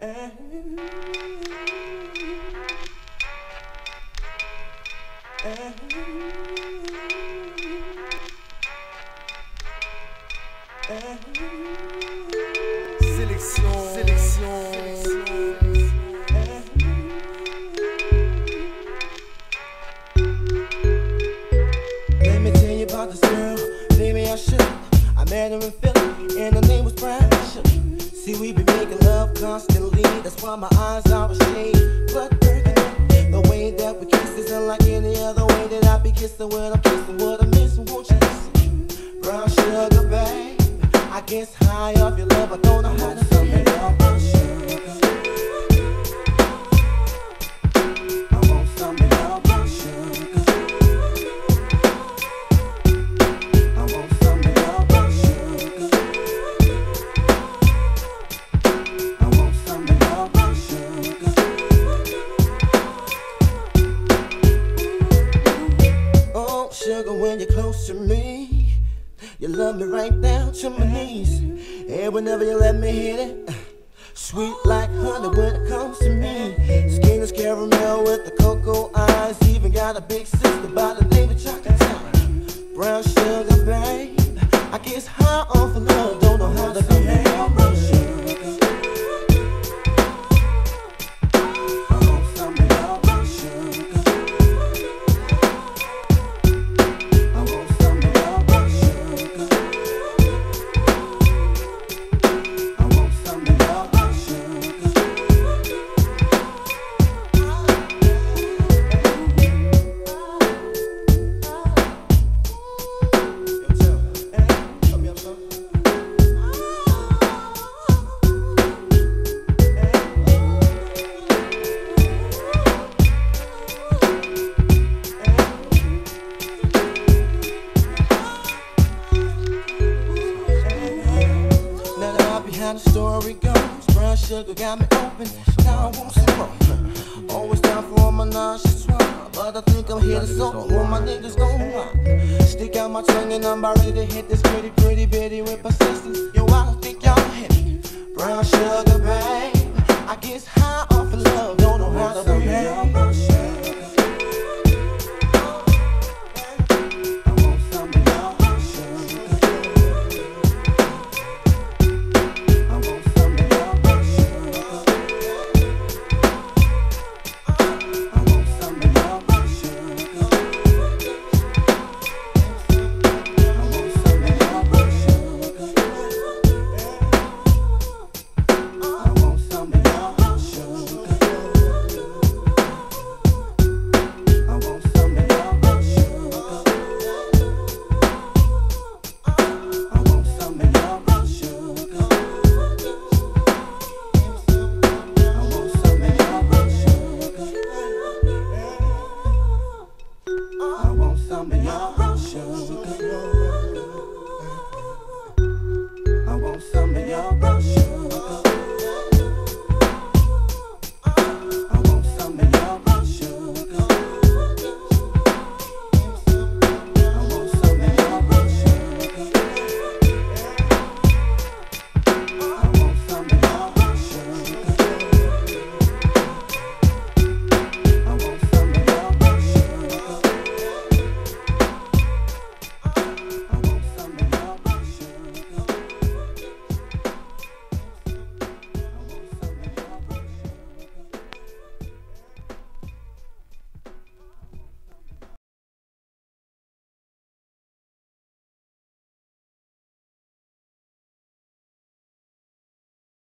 Sélection, Let me tell you about this girl, baby I should. I met her in Philly, and her name was constantly, that's why my eyes always shade. But the way that we kiss isn't like any other way that I be kissing when I'm kissing what I'm missing. Won't you listen? Brown sugar, babe. I guess high off your love, I don't know how to feel it. Brown to me, you love me right down to my knees. And whenever you let me hit it, uh, sweet like honey when it comes to me. Skin is caramel with the cocoa eyes. Even got a big sister by the story goes, brown sugar got me open. Now I want some more. Always down for all my nauseous one. But I think I'm here to solve all my niggas gon' rock. Stick out my tongue and I'm about ready to hit this pretty, pretty bitty with persistence. Yo, I think y'all hit me. Brown sugar, babe. I guess high on.